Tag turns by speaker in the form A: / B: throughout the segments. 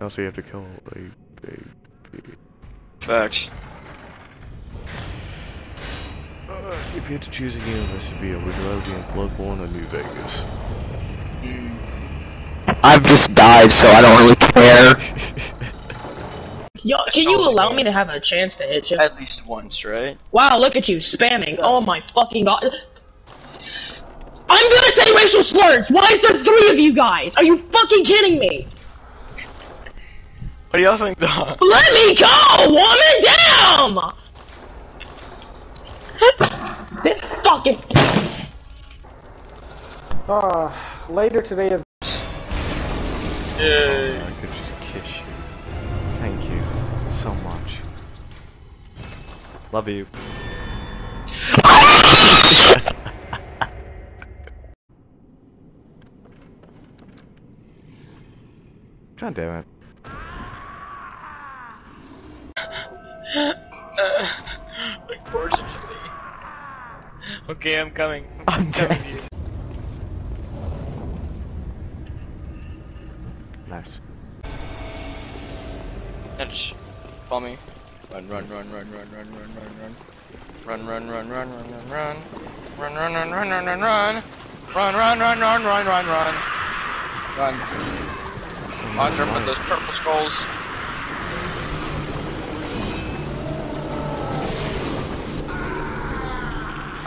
A: Also, you have to kill a, baby.
B: Facts.
A: Uh, if you had to choose a universe to be in, would you rather be in Bloodborne or New Vegas?
C: I've just died, so I don't really care.
D: Yo, can you allow me to have a chance to hit you?
B: At least once, right?
D: Wow, look at you spamming. Oh my fucking god. I'm gonna say racial slurs. Why is there three of you guys? Are you fucking kidding me?
B: What do y'all think, though?
D: Let me go, woman. Damn. this fucking.
E: Uh, later today is
B: Yay.
A: I could just kiss you. Thank you so much. Love you. God damn it.
B: Unfortunately. Okay, I'm coming.
A: I'm
B: coming.
A: dead. Nice.
B: Edge. Follow me. Run, run, run, run, run, run, run, run, run. Run, run, run, run, run, run, run. Run, run, run, run, run, run, run. Run, run, run, run, run, run, run. Run. Launch her with those purple skulls.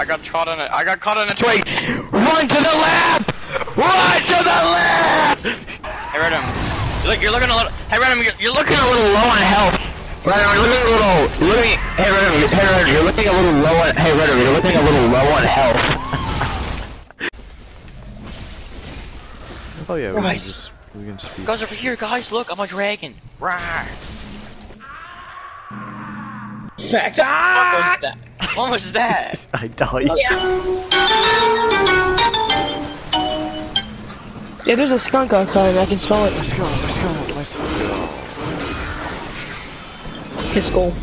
B: I got caught in it. I got caught in a twig. Run to the lab! Run to the lab! Hey, Redrum. You look, you're looking a little. Hey, Redrum, you're, you're looking a little low on health. Redrum, you're looking a little. You're looking. Hey, Redrum, you- hey, Redrum, you're looking a little low on. Hey, Redrum, you're looking a little low on health.
A: Oh yeah, we can just we can speak.
B: Guys, over here, guys. Look, I'm a dragon. Rawr.
D: Fact.
B: What
D: Ah!
B: was that? What was that?
A: I died.
D: Yeah, yeah, there's a skunk outside. I can smell it.
A: Let's go. Let's go. Let's go.
D: His skull.